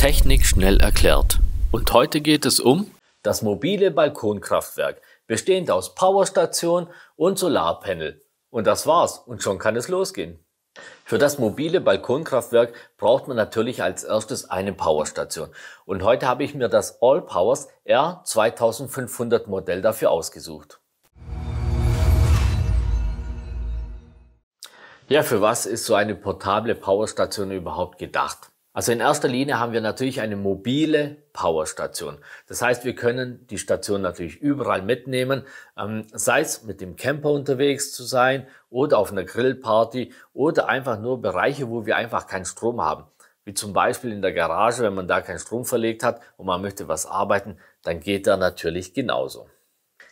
Technik schnell erklärt. Und heute geht es um das mobile Balkonkraftwerk, bestehend aus Powerstation und Solarpanel. Und das war's und schon kann es losgehen. Für das mobile Balkonkraftwerk braucht man natürlich als erstes eine Powerstation. Und heute habe ich mir das All Powers R2500 Modell dafür ausgesucht. Ja, für was ist so eine portable Powerstation überhaupt gedacht? Also in erster Linie haben wir natürlich eine mobile Powerstation. Das heißt, wir können die Station natürlich überall mitnehmen, ähm, sei es mit dem Camper unterwegs zu sein oder auf einer Grillparty oder einfach nur Bereiche, wo wir einfach keinen Strom haben. Wie zum Beispiel in der Garage, wenn man da keinen Strom verlegt hat und man möchte was arbeiten, dann geht da natürlich genauso.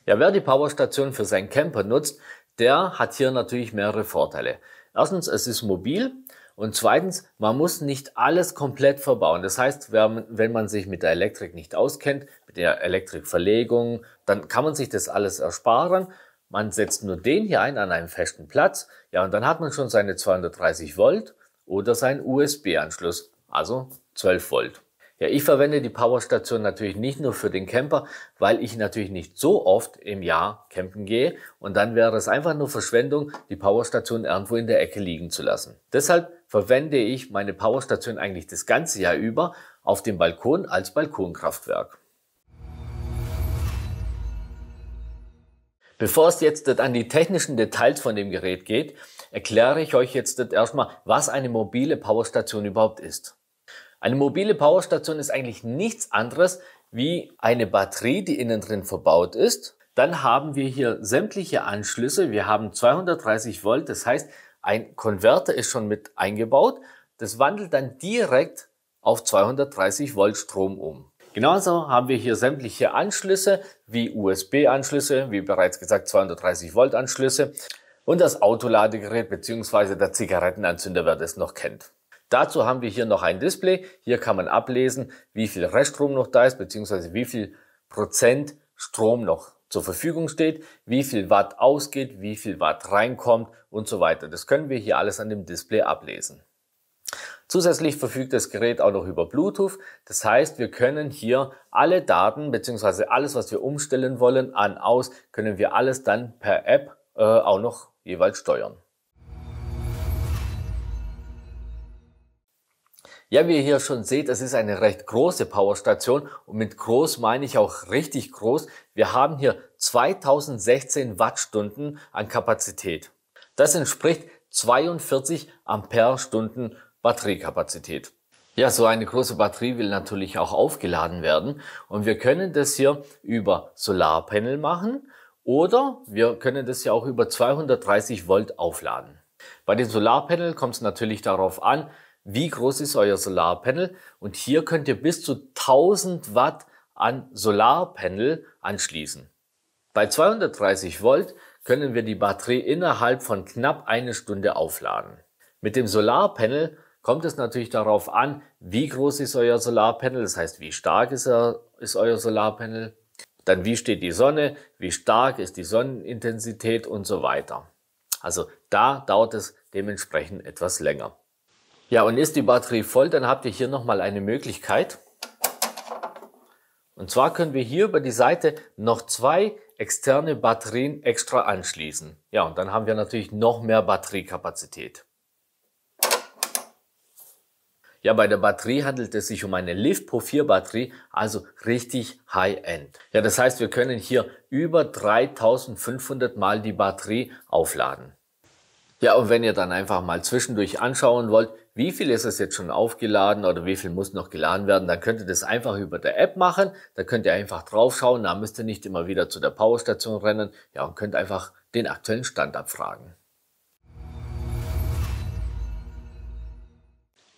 Ja, wer die Powerstation für seinen Camper nutzt, der hat hier natürlich mehrere Vorteile. Erstens, es ist mobil. Und zweitens, man muss nicht alles komplett verbauen. Das heißt, wenn man sich mit der Elektrik nicht auskennt, mit der Elektrikverlegung, dann kann man sich das alles ersparen. Man setzt nur den hier ein an einem festen Platz. Ja, und dann hat man schon seine 230 Volt oder seinen USB-Anschluss, also 12 Volt. Ja, ich verwende die Powerstation natürlich nicht nur für den Camper, weil ich natürlich nicht so oft im Jahr campen gehe und dann wäre es einfach nur Verschwendung, die Powerstation irgendwo in der Ecke liegen zu lassen. Deshalb verwende ich meine Powerstation eigentlich das ganze Jahr über auf dem Balkon als Balkonkraftwerk. Bevor es jetzt an die technischen Details von dem Gerät geht, erkläre ich euch jetzt erstmal, was eine mobile Powerstation überhaupt ist. Eine mobile Powerstation ist eigentlich nichts anderes wie eine Batterie, die innen drin verbaut ist. Dann haben wir hier sämtliche Anschlüsse. Wir haben 230 Volt, das heißt, ein Konverter ist schon mit eingebaut. Das wandelt dann direkt auf 230 Volt Strom um. Genauso haben wir hier sämtliche Anschlüsse wie USB-Anschlüsse, wie bereits gesagt 230 Volt Anschlüsse und das Autoladegerät bzw. der Zigarettenanzünder, wer das noch kennt. Dazu haben wir hier noch ein Display. Hier kann man ablesen, wie viel Reststrom noch da ist, beziehungsweise wie viel Prozent Strom noch zur Verfügung steht, wie viel Watt ausgeht, wie viel Watt reinkommt und so weiter. Das können wir hier alles an dem Display ablesen. Zusätzlich verfügt das Gerät auch noch über Bluetooth. Das heißt, wir können hier alle Daten beziehungsweise alles, was wir umstellen wollen, an, aus, können wir alles dann per App äh, auch noch jeweils steuern. Ja, wie ihr hier schon seht, es ist eine recht große Powerstation und mit groß meine ich auch richtig groß. Wir haben hier 2016 Wattstunden an Kapazität. Das entspricht 42 Ampere-Stunden Batteriekapazität. Ja, so eine große Batterie will natürlich auch aufgeladen werden und wir können das hier über Solarpanel machen oder wir können das ja auch über 230 Volt aufladen. Bei den Solarpanel kommt es natürlich darauf an, wie groß ist euer Solarpanel und hier könnt ihr bis zu 1000 Watt an Solarpanel anschließen. Bei 230 Volt können wir die Batterie innerhalb von knapp eine Stunde aufladen. Mit dem Solarpanel kommt es natürlich darauf an, wie groß ist euer Solarpanel, das heißt, wie stark ist, er, ist euer Solarpanel, dann wie steht die Sonne, wie stark ist die Sonnenintensität und so weiter. Also da dauert es dementsprechend etwas länger. Ja, und ist die Batterie voll, dann habt ihr hier nochmal eine Möglichkeit. Und zwar können wir hier über die Seite noch zwei externe Batterien extra anschließen. Ja, und dann haben wir natürlich noch mehr Batteriekapazität. Ja, bei der Batterie handelt es sich um eine Lift Pro 4 Batterie, also richtig High-End. Ja, das heißt, wir können hier über 3500 Mal die Batterie aufladen. Ja, und wenn ihr dann einfach mal zwischendurch anschauen wollt, wie viel ist es jetzt schon aufgeladen oder wie viel muss noch geladen werden, dann könnt ihr das einfach über der App machen. Da könnt ihr einfach draufschauen, da müsst ihr nicht immer wieder zu der Powerstation rennen. Ja, und könnt einfach den aktuellen Stand abfragen.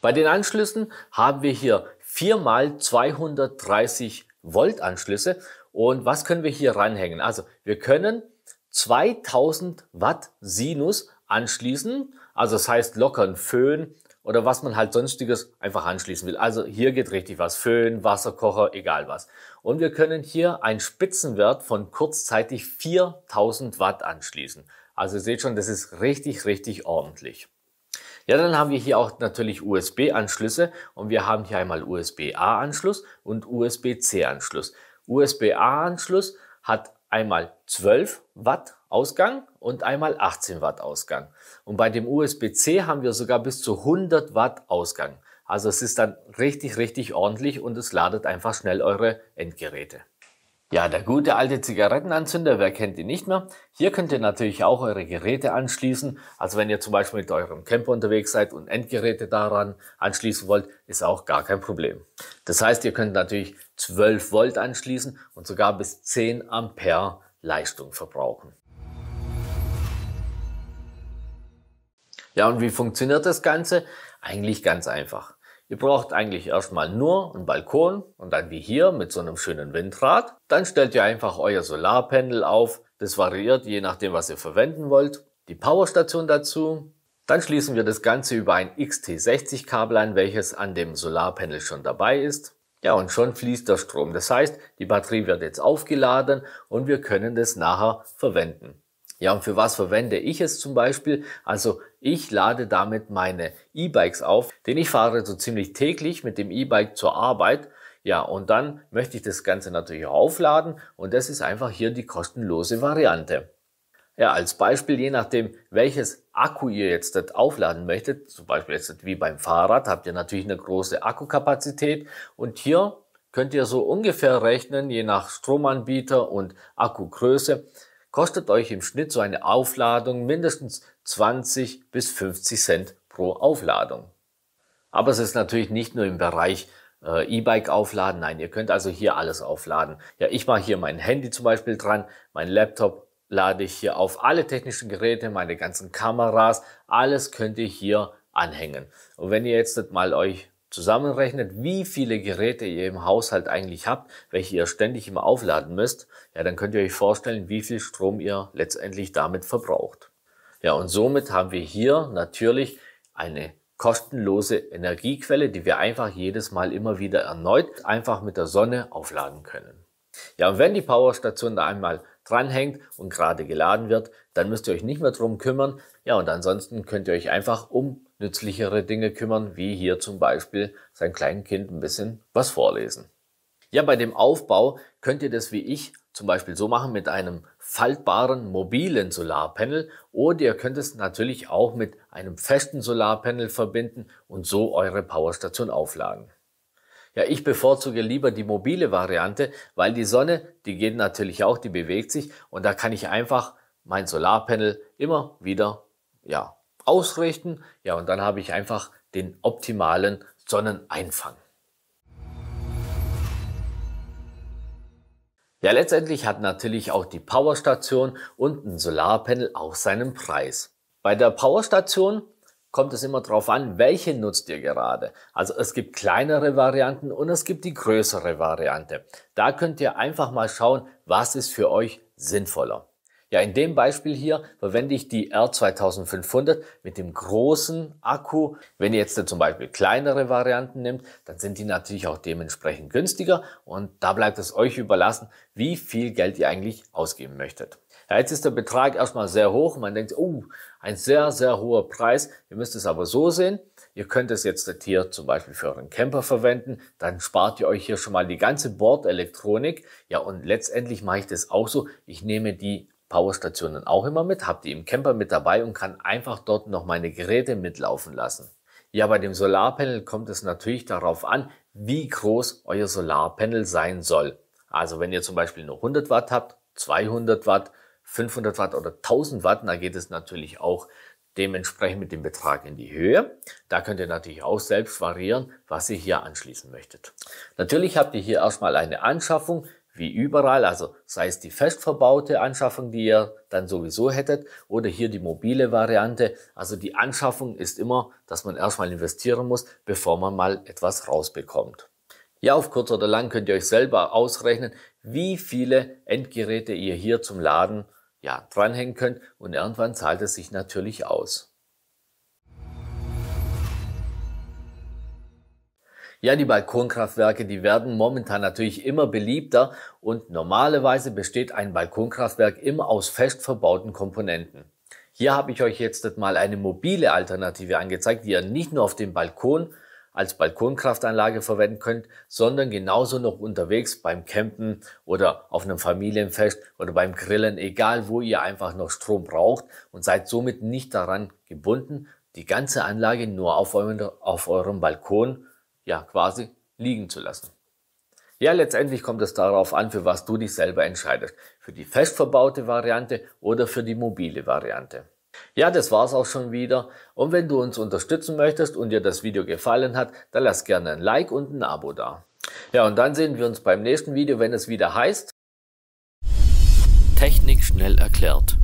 Bei den Anschlüssen haben wir hier viermal 230 Volt Anschlüsse. Und was können wir hier ranhängen? Also wir können 2000 Watt Sinus anschließen. Also das heißt locker ein Föhn oder was man halt sonstiges einfach anschließen will. Also hier geht richtig was. Föhn, Wasserkocher, egal was. Und wir können hier einen Spitzenwert von kurzzeitig 4000 Watt anschließen. Also ihr seht schon, das ist richtig, richtig ordentlich. Ja, dann haben wir hier auch natürlich USB-Anschlüsse und wir haben hier einmal USB-A-Anschluss und USB-C-Anschluss. USB-A-Anschluss hat einmal 12 Watt Ausgang und einmal 18 Watt Ausgang. Und bei dem USB-C haben wir sogar bis zu 100 Watt Ausgang. Also es ist dann richtig, richtig ordentlich und es ladet einfach schnell eure Endgeräte. Ja, der gute alte Zigarettenanzünder, wer kennt ihn nicht mehr? Hier könnt ihr natürlich auch eure Geräte anschließen. Also wenn ihr zum Beispiel mit eurem Camper unterwegs seid und Endgeräte daran anschließen wollt, ist auch gar kein Problem. Das heißt, ihr könnt natürlich 12 Volt anschließen und sogar bis 10 Ampere Leistung verbrauchen. Ja, und wie funktioniert das Ganze? Eigentlich ganz einfach. Ihr braucht eigentlich erstmal nur einen Balkon und dann wie hier mit so einem schönen Windrad. Dann stellt ihr einfach euer Solarpanel auf. Das variiert je nachdem, was ihr verwenden wollt. Die Powerstation dazu. Dann schließen wir das Ganze über ein XT60 Kabel ein, welches an dem Solarpanel schon dabei ist. Ja, und schon fließt der Strom. Das heißt, die Batterie wird jetzt aufgeladen und wir können das nachher verwenden. Ja, und für was verwende ich es zum Beispiel? Also ich lade damit meine E-Bikes auf, denn ich fahre so ziemlich täglich mit dem E-Bike zur Arbeit. Ja, und dann möchte ich das Ganze natürlich aufladen und das ist einfach hier die kostenlose Variante. Ja, als Beispiel, je nachdem, welches Akku ihr jetzt dort aufladen möchtet, zum Beispiel jetzt wie beim Fahrrad, habt ihr natürlich eine große Akkukapazität und hier könnt ihr so ungefähr rechnen, je nach Stromanbieter und Akkugröße, kostet euch im Schnitt so eine Aufladung mindestens 20 bis 50 Cent pro Aufladung. Aber es ist natürlich nicht nur im Bereich äh, E-Bike aufladen, nein, ihr könnt also hier alles aufladen. Ja, ich mache hier mein Handy zum Beispiel dran, mein Laptop lade ich hier auf alle technischen Geräte, meine ganzen Kameras, alles könnt ihr hier anhängen. Und wenn ihr jetzt mal euch zusammenrechnet, wie viele Geräte ihr im Haushalt eigentlich habt, welche ihr ständig immer aufladen müsst, ja, dann könnt ihr euch vorstellen, wie viel Strom ihr letztendlich damit verbraucht. Ja, und somit haben wir hier natürlich eine kostenlose Energiequelle, die wir einfach jedes Mal immer wieder erneut einfach mit der Sonne aufladen können. Ja, und wenn die Powerstation da einmal dranhängt und gerade geladen wird, dann müsst ihr euch nicht mehr drum kümmern. Ja, und ansonsten könnt ihr euch einfach um nützlichere Dinge kümmern, wie hier zum Beispiel sein kleinen Kind ein bisschen was vorlesen. Ja, bei dem Aufbau könnt ihr das wie ich zum Beispiel so machen mit einem faltbaren mobilen Solarpanel oder ihr könnt es natürlich auch mit einem festen Solarpanel verbinden und so eure Powerstation aufladen. Ja, ich bevorzuge lieber die mobile Variante, weil die Sonne, die geht natürlich auch, die bewegt sich und da kann ich einfach mein Solarpanel immer wieder ja, ausrichten. Ja, und dann habe ich einfach den optimalen Sonneneinfang. Ja, letztendlich hat natürlich auch die Powerstation und ein Solarpanel auch seinen Preis. Bei der Powerstation kommt es immer darauf an, welche nutzt ihr gerade. Also es gibt kleinere Varianten und es gibt die größere Variante. Da könnt ihr einfach mal schauen, was ist für euch sinnvoller. Ja, in dem Beispiel hier verwende ich die R2500 mit dem großen Akku. Wenn ihr jetzt zum Beispiel kleinere Varianten nimmt, dann sind die natürlich auch dementsprechend günstiger und da bleibt es euch überlassen, wie viel Geld ihr eigentlich ausgeben möchtet. Ja, jetzt ist der Betrag erstmal sehr hoch. Man denkt, oh, ein sehr, sehr hoher Preis. Ihr müsst es aber so sehen. Ihr könnt es jetzt hier zum Beispiel für euren Camper verwenden. Dann spart ihr euch hier schon mal die ganze Bordelektronik. Ja, und letztendlich mache ich das auch so. Ich nehme die Powerstationen auch immer mit, habe die im Camper mit dabei und kann einfach dort noch meine Geräte mitlaufen lassen. Ja, bei dem Solarpanel kommt es natürlich darauf an, wie groß euer Solarpanel sein soll. Also wenn ihr zum Beispiel nur 100 Watt habt, 200 Watt, 500 Watt oder 1000 Watt, da geht es natürlich auch dementsprechend mit dem Betrag in die Höhe. Da könnt ihr natürlich auch selbst variieren, was ihr hier anschließen möchtet. Natürlich habt ihr hier erstmal eine Anschaffung wie überall, also sei es die fest verbaute Anschaffung, die ihr dann sowieso hättet, oder hier die mobile Variante. Also die Anschaffung ist immer, dass man erstmal investieren muss, bevor man mal etwas rausbekommt. Ja, auf kurz oder lang könnt ihr euch selber ausrechnen, wie viele Endgeräte ihr hier zum Laden ja, dranhängen könnt und irgendwann zahlt es sich natürlich aus. Ja, die Balkonkraftwerke, die werden momentan natürlich immer beliebter und normalerweise besteht ein Balkonkraftwerk immer aus fest verbauten Komponenten. Hier habe ich euch jetzt mal eine mobile Alternative angezeigt, die ihr nicht nur auf dem Balkon als Balkonkraftanlage verwenden könnt, sondern genauso noch unterwegs beim Campen oder auf einem Familienfest oder beim Grillen, egal wo ihr einfach noch Strom braucht und seid somit nicht daran gebunden, die ganze Anlage nur auf, eurem, auf eurem Balkon ja quasi liegen zu lassen. Ja, letztendlich kommt es darauf an, für was du dich selber entscheidest. Für die fest verbaute Variante oder für die mobile Variante. Ja, das war's auch schon wieder. Und wenn du uns unterstützen möchtest und dir das Video gefallen hat, dann lass gerne ein Like und ein Abo da. Ja, und dann sehen wir uns beim nächsten Video, wenn es wieder heißt Technik schnell erklärt.